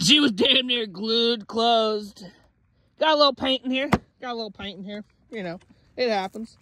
she was damn near glued closed. Got a little paint in here. Got a little paint in here. You know, it happens.